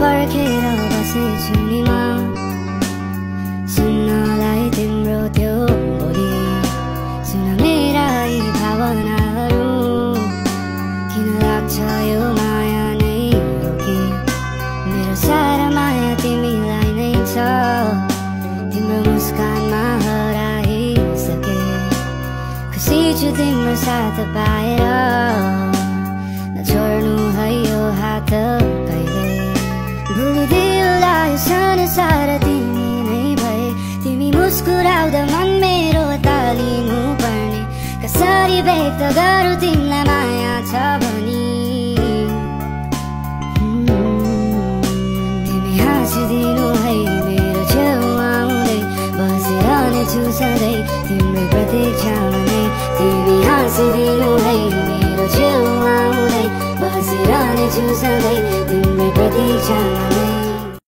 पर्खेर बसेछु नि म सुन्नलाई तिम्रो त्यो बोली सुन मेरा यी भावनाहरू किन लाग्छ यो माया नै हो कि मेरो सारा माया तिमीलाई नै छ तिम्रो मुस्कानमा हराइसके खुसी छु तिम्रो साथ पाएर नछोड्नु है यो हात भुलिदिउला यो संसार तिमी नै भए तिमी मुस्कुराउँदा मन मेरो तालिनु पर्ने कसरी व्यक्त गरौँ तिमीलाई माया छ भनी। तिमी हाँसिदिनु है मेरो छेउ आउँदै बसिरहनेछु सधैँ तिम्रो प्रतीक्षामा नै तिमी हाँसिदिनु है मेरो छेउ आउँदै बसिरहनेछु सधैँ।